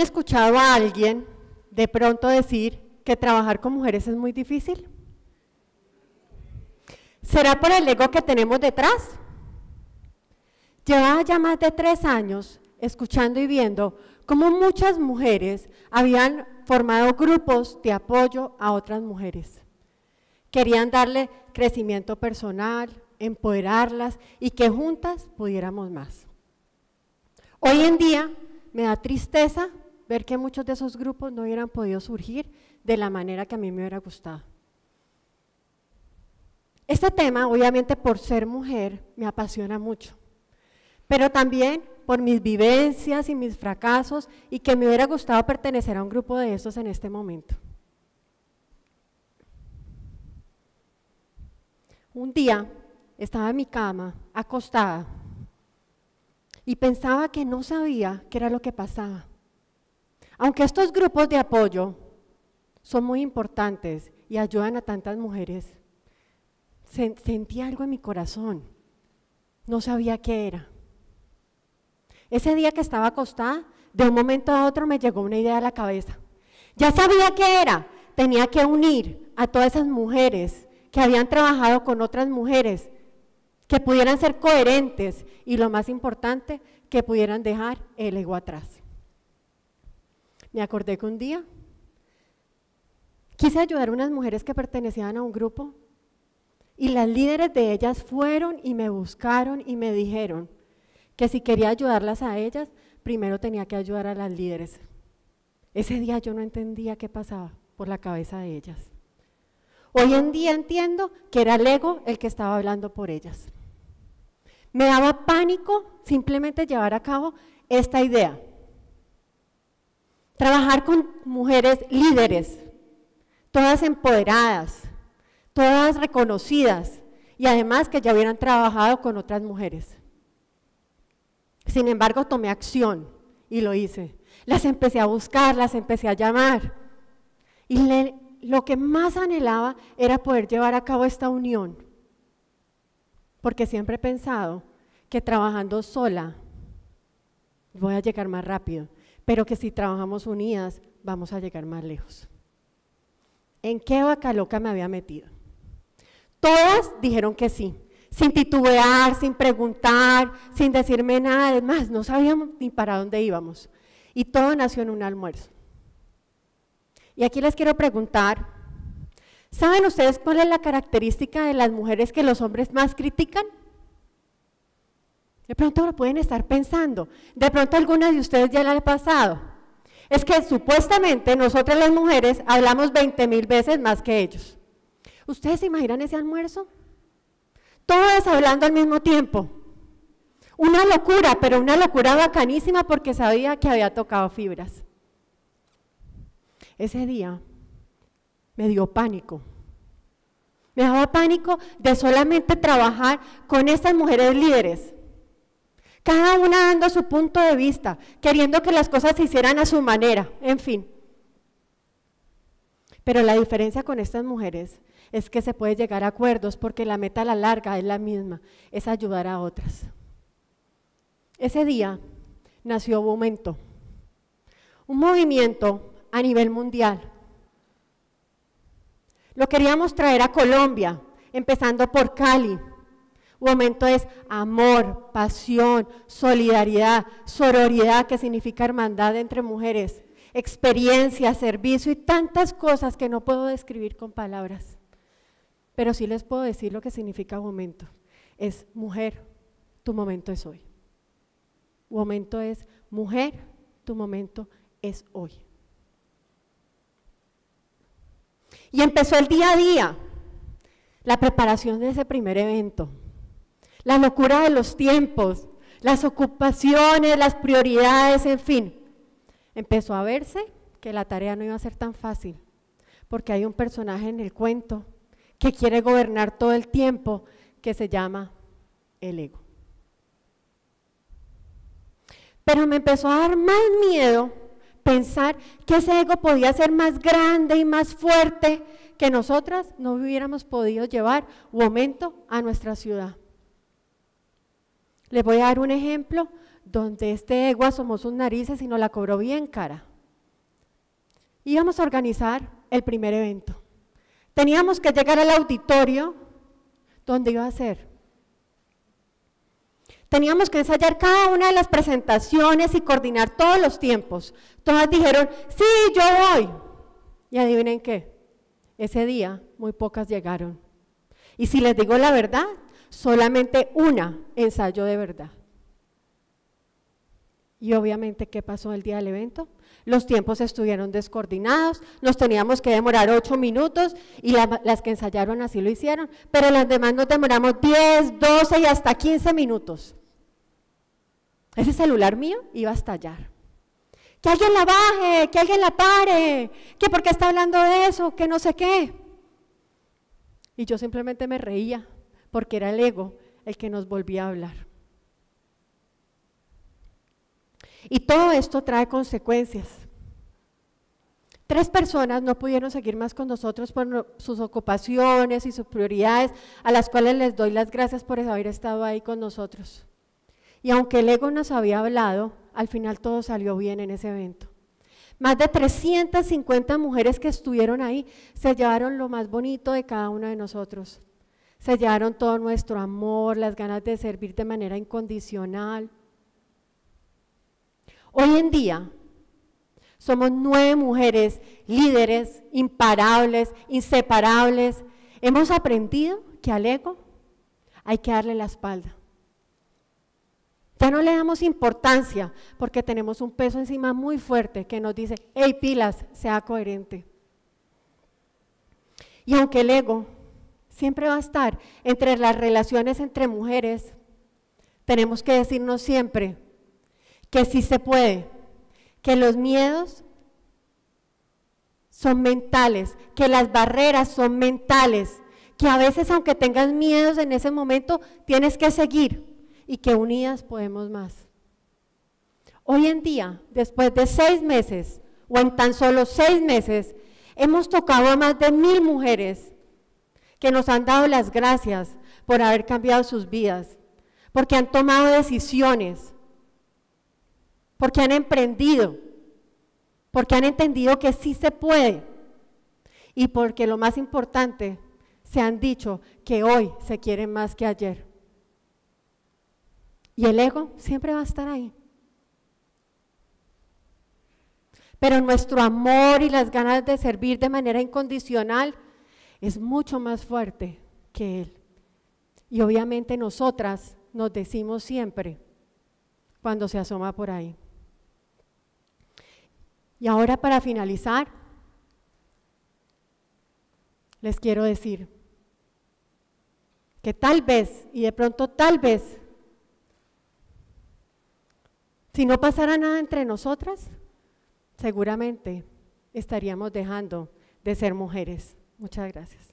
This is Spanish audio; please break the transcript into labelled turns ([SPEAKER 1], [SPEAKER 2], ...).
[SPEAKER 1] ¿Han escuchado a alguien de pronto decir que trabajar con mujeres es muy difícil? ¿Será por el ego que tenemos detrás? Llevaba ya más de tres años escuchando y viendo cómo muchas mujeres habían formado grupos de apoyo a otras mujeres. Querían darle crecimiento personal, empoderarlas y que juntas pudiéramos más. Hoy en día me da tristeza ver que muchos de esos grupos no hubieran podido surgir de la manera que a mí me hubiera gustado. Este tema, obviamente por ser mujer, me apasiona mucho, pero también por mis vivencias y mis fracasos y que me hubiera gustado pertenecer a un grupo de esos en este momento. Un día estaba en mi cama, acostada, y pensaba que no sabía qué era lo que pasaba. Aunque estos grupos de apoyo son muy importantes y ayudan a tantas mujeres, sentí algo en mi corazón. No sabía qué era. Ese día que estaba acostada, de un momento a otro me llegó una idea a la cabeza. Ya sabía qué era. Tenía que unir a todas esas mujeres que habían trabajado con otras mujeres, que pudieran ser coherentes y lo más importante, que pudieran dejar el ego atrás. Me acordé que un día quise ayudar a unas mujeres que pertenecían a un grupo y las líderes de ellas fueron y me buscaron y me dijeron que si quería ayudarlas a ellas, primero tenía que ayudar a las líderes. Ese día yo no entendía qué pasaba por la cabeza de ellas. Hoy en día entiendo que era el ego el que estaba hablando por ellas. Me daba pánico simplemente llevar a cabo esta idea. Trabajar con mujeres líderes, todas empoderadas, todas reconocidas y además que ya hubieran trabajado con otras mujeres. Sin embargo, tomé acción y lo hice. Las empecé a buscar, las empecé a llamar. Y lo que más anhelaba era poder llevar a cabo esta unión. Porque siempre he pensado que trabajando sola voy a llegar más rápido, pero que si trabajamos unidas vamos a llegar más lejos. ¿En qué vaca loca me había metido? Todas dijeron que sí, sin titubear, sin preguntar, sin decirme nada, además no sabíamos ni para dónde íbamos. Y todo nació en un almuerzo. Y aquí les quiero preguntar, ¿saben ustedes cuál es la característica de las mujeres que los hombres más critican? De pronto lo pueden estar pensando. De pronto alguna de ustedes ya la ha pasado. Es que supuestamente nosotras las mujeres hablamos 20 mil veces más que ellos. ¿Ustedes se imaginan ese almuerzo? Todas hablando al mismo tiempo. Una locura, pero una locura bacanísima porque sabía que había tocado fibras. Ese día me dio pánico. Me daba pánico de solamente trabajar con estas mujeres líderes. Cada una dando su punto de vista, queriendo que las cosas se hicieran a su manera, en fin. Pero la diferencia con estas mujeres es que se puede llegar a acuerdos porque la meta a la larga es la misma, es ayudar a otras. Ese día nació Momento, un movimiento a nivel mundial. Lo queríamos traer a Colombia, empezando por Cali. Momento es amor, pasión, solidaridad, sororidad, que significa hermandad entre mujeres, experiencia, servicio y tantas cosas que no puedo describir con palabras. Pero sí les puedo decir lo que significa momento. Es mujer, tu momento es hoy. Momento es mujer, tu momento es hoy. Y empezó el día a día, la preparación de ese primer evento, la locura de los tiempos, las ocupaciones, las prioridades, en fin. Empezó a verse que la tarea no iba a ser tan fácil, porque hay un personaje en el cuento que quiere gobernar todo el tiempo, que se llama el ego. Pero me empezó a dar más miedo pensar que ese ego podía ser más grande y más fuerte que nosotras no hubiéramos podido llevar un momento a nuestra ciudad. Les voy a dar un ejemplo donde este ego asomó sus narices y nos la cobró bien cara. íbamos a organizar el primer evento. Teníamos que llegar al auditorio donde iba a ser. Teníamos que ensayar cada una de las presentaciones y coordinar todos los tiempos. Todas dijeron, sí, yo voy. Y adivinen qué, ese día muy pocas llegaron. Y si les digo la verdad, solamente una ensayó de verdad. Y obviamente, ¿qué pasó el día del evento? Los tiempos estuvieron descoordinados, nos teníamos que demorar ocho minutos y las que ensayaron así lo hicieron, pero las demás nos demoramos 10, 12 y hasta 15 minutos. Ese celular mío iba a estallar. Que alguien la baje, que alguien la pare, que por qué está hablando de eso, que no sé qué. Y yo simplemente me reía porque era el ego el que nos volvía a hablar. Y todo esto trae consecuencias. Tres personas no pudieron seguir más con nosotros por sus ocupaciones y sus prioridades, a las cuales les doy las gracias por haber estado ahí con nosotros. Y aunque el ego nos había hablado, al final todo salió bien en ese evento. Más de 350 mujeres que estuvieron ahí se llevaron lo más bonito de cada una de nosotros. Se llevaron todo nuestro amor, las ganas de servir de manera incondicional, Hoy en día somos nueve mujeres líderes, imparables, inseparables. Hemos aprendido que al ego hay que darle la espalda. Ya no le damos importancia porque tenemos un peso encima muy fuerte que nos dice, hey pilas, sea coherente. Y aunque el ego siempre va a estar entre las relaciones entre mujeres, tenemos que decirnos siempre, que sí se puede, que los miedos son mentales, que las barreras son mentales, que a veces aunque tengas miedos en ese momento, tienes que seguir y que unidas podemos más. Hoy en día, después de seis meses, o en tan solo seis meses, hemos tocado a más de mil mujeres que nos han dado las gracias por haber cambiado sus vidas, porque han tomado decisiones, porque han emprendido, porque han entendido que sí se puede y porque lo más importante, se han dicho que hoy se quieren más que ayer. Y el ego siempre va a estar ahí. Pero nuestro amor y las ganas de servir de manera incondicional es mucho más fuerte que Él. Y obviamente nosotras nos decimos siempre cuando se asoma por ahí. Y ahora para finalizar, les quiero decir que tal vez, y de pronto tal vez, si no pasara nada entre nosotras, seguramente estaríamos dejando de ser mujeres. Muchas gracias.